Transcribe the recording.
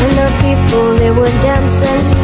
And the people, they were dancing.